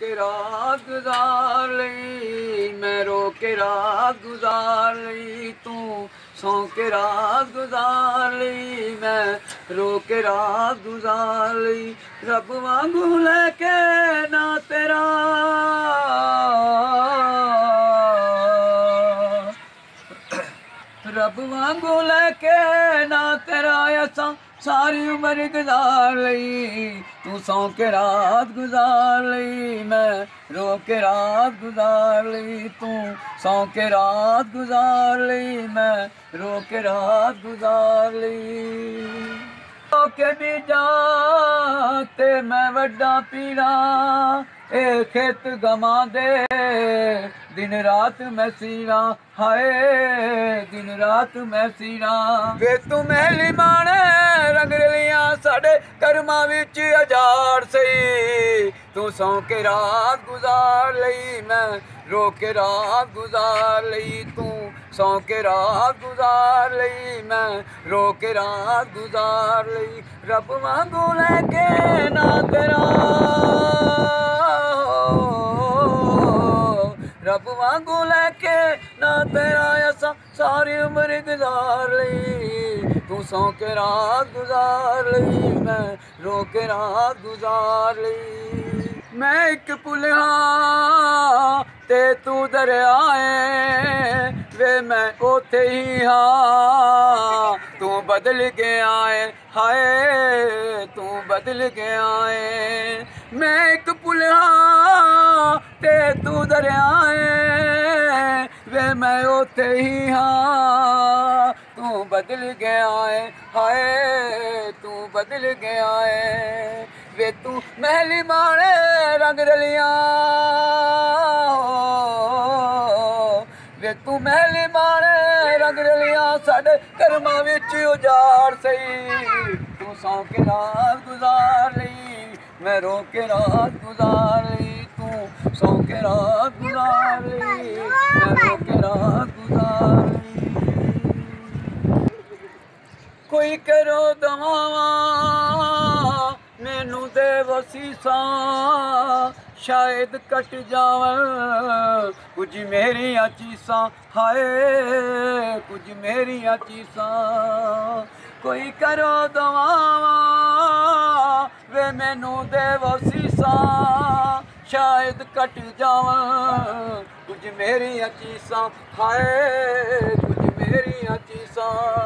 के रात गुजार ली मैं रो के रात गुजार ली तू सौ के रात गुजार ली मैं रो के रात गुजार ली रब वांगू लेके ना तेरा। रब वांगू लेके ना तेरा ऐसा। सारी उम्र गुजार ली तू सौ के रात गुजार ली मैं रो के रात गुजार लई। तू सौ के रात गुजार लई, मैं रो के रात गुजार लई। के भी जाते मैं वड्डा पीड़ा, ए खेत गवा दे। दिन रात मैं सीरा हाय, दिन रात मैं सीरा वे तू महली माने ਸਾਡੇ ਕਰਮਾਂ ਵਿੱਚ ਹਜ਼ਾਰ ਸਹੀ ਤੂੰ ਸੌਂ ਕੇ ਰਾਤ ਗੁਜ਼ਾਰ ਲਈ ਮੈਂ ਰੋ ਕੇ ਰਾਤ ਗੁਜ਼ਾਰ ਲਈ ਤੂੰ ਸੌਂ ਕੇ ਰਾਤ ਗੁਜ਼ਾਰ ਲਈ ਮੈਂ ਰੋ ਕੇ ਰਾਤ ਗੁਜ਼ਾਰ ਲਈ ਰੱਬ ਵਾਂਗੂ ਲੈ ਕੇ ਨਾ ਤੇਰਾ ਰੱਬ ਵਾਂਗੂ ਲੈ ਕੇ ਨਾ ਤੇਰਾ ਅਸਾਂ ਸਾਰੀ ਉਮਰ ਗੁਜ਼ਾਰ ਲਈ सौ के रात गुजार ली मैं रो के रात गुजार ली मैं एक पुलिया ते तू दरियाए, वे मैं उथे ही हाँ। तू बदल गया है, हाय, तू बदल गया है। मैं एक पुलिया ते तू दरियाए, वे मैं उथे ही हाँ। तू बदल गया है, हाय, तू बदल गया है। वे तू महली मारे रंग रलिया। वे तू महली मारे रंग रलिया, साढ़े कर्मा बिच उजार सही। तू सौ के रात गुजार ली, मैं रो के रात गुजार ली। ਕੋਈ ਕਰੋ ਦਵਾਵਾ ਮੈਨੂੰ ਦੇ ਵਸੀਸਾ, ਸ਼ਾਇਦ ਕਟ ਜਾਵਾਂ। ਕੁਝ ਮੇਰੀਆਂ ਚੀਸਾਂ, ਹਾਏ, ਕੁਝ ਮੇਰੀਆਂ ਚੀਸਾਂ। ਕੋਈ ਕਰੋ ਦਵਾਵਾ ਵੇ ਮੈਨੂੰ ਦੇ ਵਸੀਸਾਂ, ਸ਼ਾਇਦ ਕਟ ਜਾਵਾਂ। ਕੁਝ ਮੇਰੀਆਂ ਚੀਸਾਂ, ਹਾਏ, ਕੁਝ ਮੇਰੀਆਂ ਚੀਸਾਂ।